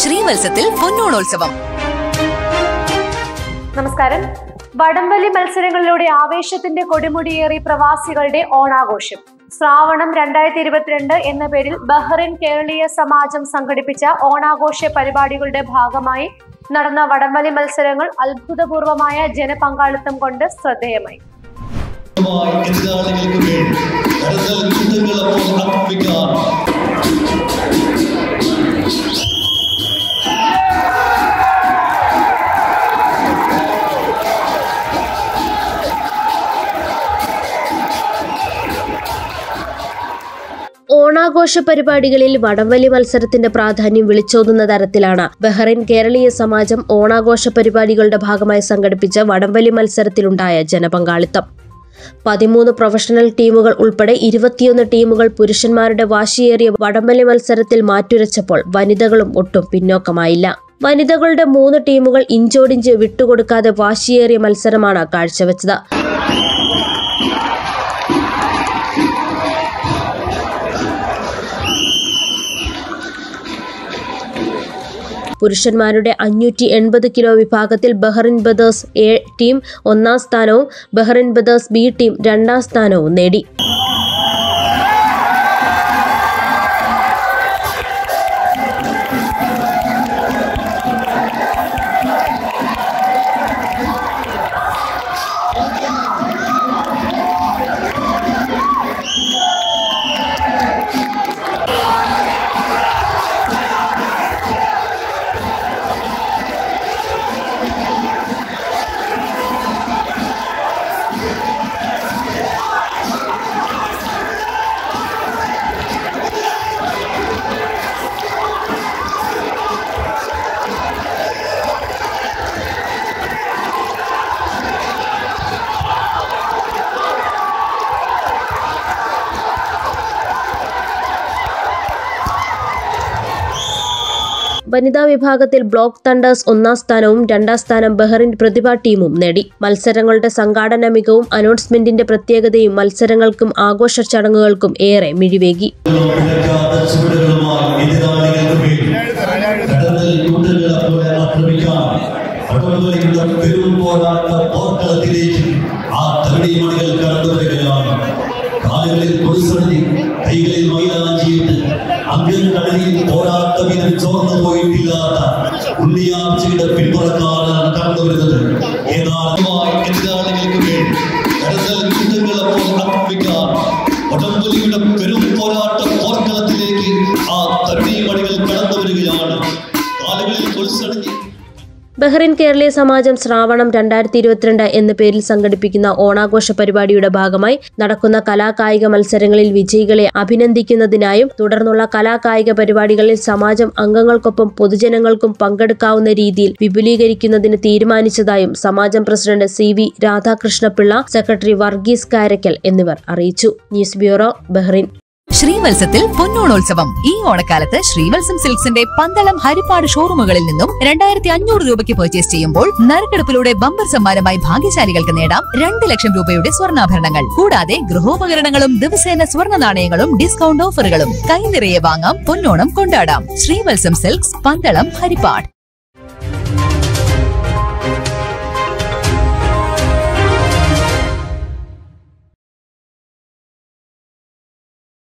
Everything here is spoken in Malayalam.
ശ്രീവത്സത്തിൽ പൊന്നോണോത്സവം. നമസ്കാരം. വടംവലി മത്സരങ്ങളിലൂടെ ആവേശത്തിന്റെ കൊടിമുടിയേറി പ്രവാസികളുടെ ഓണാഘോഷം. ശ്രാവണം രണ്ടായിരത്തി ഇരുപത്തിരണ്ട് എന്ന പേരിൽ ബഹ്റിൻ കേരളീയ സമാജം സംഘടിപ്പിച്ച ഓണാഘോഷ പരിപാടികളുടെ ഭാഗമായി നടന്ന വടംവലി മത്സരങ്ങൾ അത്ഭുതപൂർവമായ ജനപങ്കാളിത്തം കൊണ്ട് ശ്രദ്ധേയമായി. എതിരാളികൾക്ക് വേണ്ടി ഓണാഘോഷ പരിപാടികളിൽ വടംവലി മത്സരത്തിന്റെ പ്രാധാന്യം വിളിച്ചോതുന്ന തരത്തിലാണ്. ബഹ്റൈൻ കേരളീയ സമാജം ഓണാഘോഷ പരിപാടികളുടെ ഭാഗമായി സംഘടിപ്പിച്ച വടംവലി മത്സരത്തിലുണ്ടായ ജനപങ്കാളിത്തം. പതിമൂന്ന് പ്രൊഫഷണൽ ടീമുകൾ ഉൾപ്പെടെ ഇരുപത്തിയൊന്ന് ടീമുകൾ പുരുഷന്മാരുടെ വാശിയേറിയ വടംവലി മത്സരത്തിൽ മാറ്റുരച്ചപ്പോൾ വനിതകളും ഒട്ടും പിന്നോക്കമായില്ല. വനിതകളുടെ മൂന്ന് ടീമുകൾ ഇഞ്ചോടിഞ്ച് വിട്ടുകൊടുക്കാതെ വാശിയേറിയ മത്സരമാണ് കാഴ്ചവെച്ചത്. പുരുഷന്മാരുടെ അഞ്ഞൂറ്റി എൺപത് കിലോ വിഭാഗത്തിൽ ബഹ്റിൻ ബദേഴ്സ് എ ടീം ഒന്നാം സ്ഥാനവും ബഹ്റിൻ ബദേഴ്സ് ബി ടീം രണ്ടാം സ്ഥാനവും നേടി. വനിതാ വിഭാഗത്തിൽ ബ്ലോക്ക് തണ്ടേഴ്സ് ഒന്നാം സ്ഥാനവും രണ്ടാം സ്ഥാനം ബഹ്റിൻ പ്രതിഭ ടീമും നേടി. മത്സരങ്ങളുടെ സംഘാടന മികവും അനൗൺസ്മെന്റിന്റെ പ്രത്യേകതയും മത്സരങ്ങൾക്കും ആഘോഷ ചടങ്ങുകൾക്കും ഏറെ മിഴിവേകി. കടന്നു വരികയാണ് കാലുകളിൽ കൈകളിൽ മൈലാഞ്ചിയിട്ട് അംഗങ്ങളിൽ പോരാട്ട വിധം ചോർന്നു പോയിട്ടില്ലാത്ത ഉണ്ണിയാഴ്ചയുടെ പിന്മുറക്കാരാണ് നടന്നു വരുന്നത് ഏതാളുമായി ബഹ്റിൻ കേരളീയ സമാജം ശ്രാവണം രണ്ടായിരത്തി ഇരുപത്തിരണ്ട് എന്ന പേരിൽ സംഘടിപ്പിക്കുന്ന ഓണാഘോഷ പരിപാടിയുടെ ഭാഗമായി നടക്കുന്ന കലാകായിക മത്സരങ്ങളിൽ വിജയികളെ അഭിനന്ദിക്കുന്നതിനായും തുടർന്നുള്ള കലാകായിക പരിപാടികളിൽ സമാജം അംഗങ്ങൾക്കൊപ്പം പൊതുജനങ്ങൾക്കും പങ്കെടുക്കാവുന്ന രീതിയിൽ വിപുലീകരിക്കുന്നതിന് തീരുമാനിച്ചതായും സമാജം president C V Radhakrishnapillai secretary Varghese Karakkal എന്നിവർ അറിയിച്ചു. News bureau Bahrain. ശ്രീവത്സത്തിൽ പൊന്നോണോത്സവം. ഈ ഓണക്കാലത്ത് ശ്രീവത്സം സിൽക്സിന്റെ പന്തളം ഹരിപ്പാട് ഷോറൂമുകളിൽ നിന്നും രണ്ടായിരത്തി അഞ്ഞൂറ് രൂപയ്ക്ക് പർച്ചേസ് ചെയ്യുമ്പോൾ നറുക്കെടുപ്പിലൂടെ ബമ്പർ സമ്മാനമായി ഭാഗ്യശാലികൾക്ക് നേടാം രണ്ട് ലക്ഷം രൂപയുടെ സ്വർണാഭരണങ്ങൾ. കൂടാതെ ഗൃഹോപകരണങ്ങളും ദിവസേന സ്വർണ നാണയങ്ങളും ഡിസ്കൗണ്ട് ഓഫറുകളും കൈനിറയെ വാങ്ങാം പൊന്നോണം കൊണ്ടാടാം. ശ്രീവത്സം സിൽക്സ് പന്തളം ഹരിപ്പാട്.